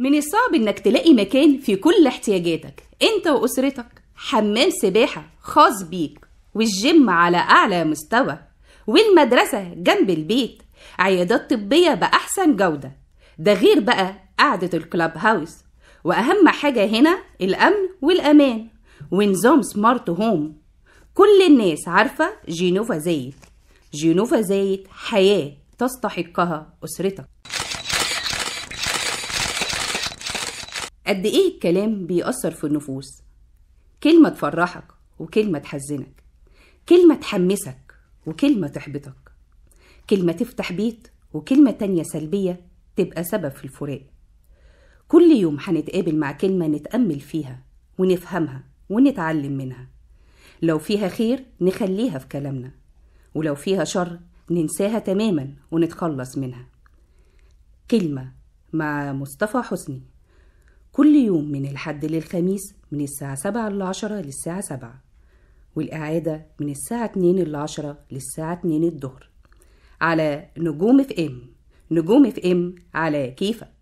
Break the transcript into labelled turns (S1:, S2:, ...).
S1: من الصعب إنك تلاقي مكان فيه كل احتياجاتك. أنت وأسرتك حمام سباحة خاص بيك والجيم على أعلى مستوى والمدرسة جنب البيت عيادات طبية بأحسن جودة. ده غير بقى قعدة ال club house. وأهم حاجة هنا الأمن والأمان ونظام smart home كل الناس عارفة جينوفا زايد. جينوفا زايد حياة تستحقها أسرتك. قد إيه الكلام بيأثر في النفوس؟ كلمة تفرحك وكلمة تحزنك كلمة تحمسك وكلمة تحبطك كلمة تفتح بيت وكلمة تانية سلبية تبقى سبب في الفراق. كل يوم هنتقابل مع كلمة نتأمل فيها ونفهمها ونتعلم منها. لو فيها خير نخليها في كلامنا ولو فيها شر ننساها تماما ونتخلص منها. كلمة مع مصطفى حسني. كل يوم من الحد للخميس من الساعة سبعة إلا عشرة للساعة سبعة والإعادة من الساعة اتنين إلا عشرة للساعة اتنين الظهر. على نجوم FM نجوم FM على كيفك.